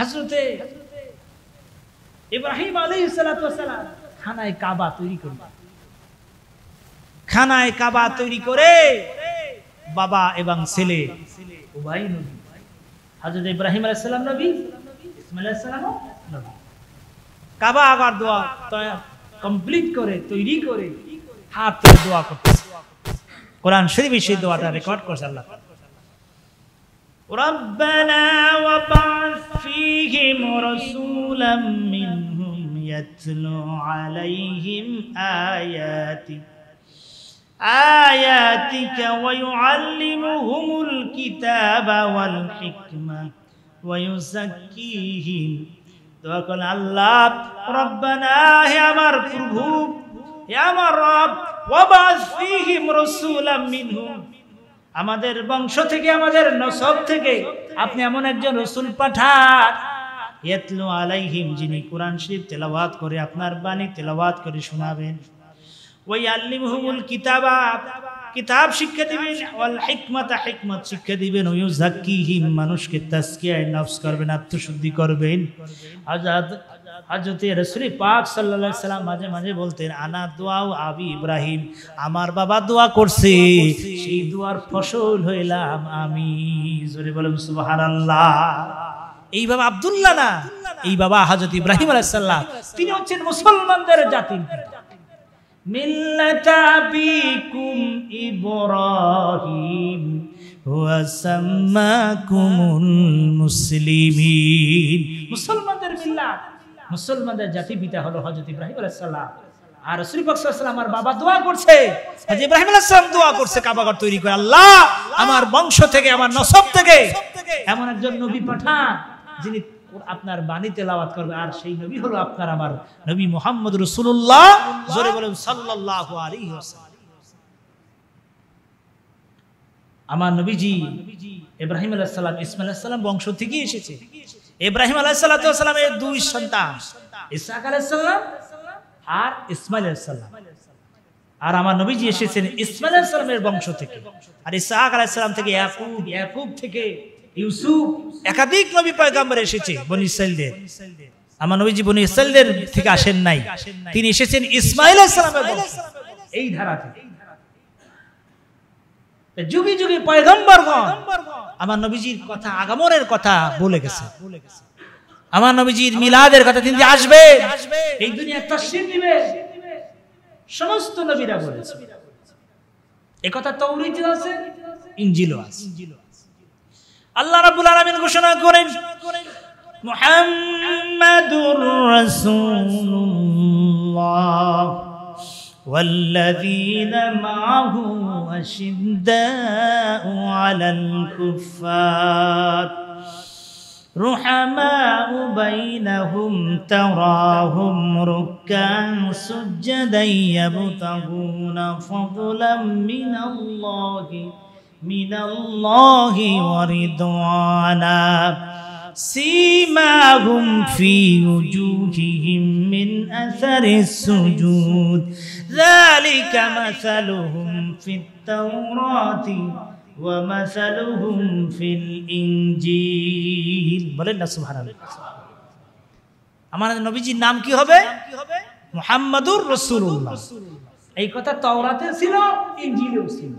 হাজরতে ইব্রাহিম আলাইহিস সালাতু ওয়াসালাম খানায় কাবা তৈরি করলেন খানায় কাবা তৈরি করে বাবা এবং ছেলে উভয় নবী হযরত ইব্রাহিম আলাইহিস সালাম নবী ইসমাইল আলাইহিস সালাম নবী কাবা আবার দোয়া কমপ্লিট করে তৈরি করে হাত তুলে দোয়া করতেছে কোরআন শরীফে সেই দোয়াটা রেকর্ড করছে আল্লাহ ربنا وابعث فيهم رسولا منهم يتلو عليهم آياتك آياتك ويعلمهم الكتاب والحكمة ويزكيهم দোয়া করেন আল্লাহ রব্বানা হে আমার প্রভু হে আমার রব ওয়াবাস ফীহিম রাসূলাম মিনহুম আমাদের বংশ থেকে আমাদের নসব থেকে আপনি এমন একজন রসুল পাঠান ইয়াতলু আলাইহিম, যিনি কোরআন শরীফ তেলাওয়াত করে আপনার বাণী তেলাওয়াত করে শোনাবেন। ওই আল্লিমহুমুল কিতাবা, কিতাব শিক্ষা দিবেন, ওয়াল হিকমাতা, হিকমত শিক্ষা দিবেন। ওই জাক্কিহিম মানুষকে তাজকিয়ায় নফস করবেন, আত্মশুদ্ধি করবেন। আজাদ, হজরত রসুল পাক আলাইহি সাল্লাম মাঝে মাঝে বলতেন, আনা দোয়াও আবি ইব্রাহিম, আমার বাবা দোয়া করছে, সেই দোয়ার ফসল হইলাম আমি। জোরে বলেন, সুবহানাল্লাহ। এই বাবা আবদুল্লাহ না, এই বাবা হযরত ইব্রাহিম আলাইহিস সালাম। তিনি হচ্ছেন মুসলমানদের জাতির পিতা মিল্লাত আবিকুম ইব্রাহিম হুয়া সাম্মাকুমুল মুসলিমিন। মুসলমানদের মিল্লাত, মুসলমানদের জাতি পিতা হলো হযরত ইব্রাহিম আলাইহিস সালাম। আর রাসূল পাক সাল্লাল্লাহু আলাইহি বাবা দোয়া করছে। হযরত ইব্রাহিম আলাইহিস সালাম দোয়া করছে কাবাঘর তৈরি করে, আল্লাহ, আমার বংশ থেকে, আমার নসব থেকে এমন একজন নবী পাঠান যিনি আপনার বাণী তেলাওয়াত করবে, আর সেই নবী হলো আপনার আমার নবী মোহাম্মদ রসুল্লাহ আলাইহি আমার নবীজি ইব্রাহিম আলাইহিস সালাম, ইসমাইল আলাইহিস সালাম বংশ থেকে এসেছে। ইব্রাহিম আলাইহিস সালামের দুই সন্তান, ইসহাক আলাইহিস সালাম আর ইসমাইল আলাইহিস সালাম। আর আমার নবীজি এসেছেন ইসমাইল আলাইহিস সালামের বংশ থেকে। আর ইসহাক আলাইহিস সালাম থেকে ইয়াকুব ইয়াকুব থেকে ইউসুফ একাধিক নবী পয়গম্বর এসেছে, বনি আমার নবীজি বনি থেকে আসেন নাই। তিনি এসেছেন ইসমাইল আলাইহিস সালামের বংশ। এই ধারা থেকে। যুগে যুগে আমার নবীজির কথা, আগমনের কথা বলে গেছে। আমার নবীজির মিলাদের কথা তিনি আসবে। এই দুনিয়া তাসির দিবে। সমস্ত নবীরা বলেছে। এই কথা তৌরিতে আছে, ইনজিলও আছে। আল্লাহ রাব্বুল আলামিন ঘোষণা করেন মুহাম্মাদুর রাসূলুল্লাহ والذين معه أشداء على الكفار رحماء بينهم تراهم ركعا سجدا يبتغون فضلا من الله من الله ورضوانا سيماهم في وجوههم من أثر السجود ذلك مثلهم في التوراة ومثلهم في الإنجيل বলেন না সুবহানাল্লাহ আমাদের নবীজির নাম কি হবে মুহাম্মাদুর রাসূলুল্লাহ এই কথা তাওরাতে ছিল ইনজিলেও ছিল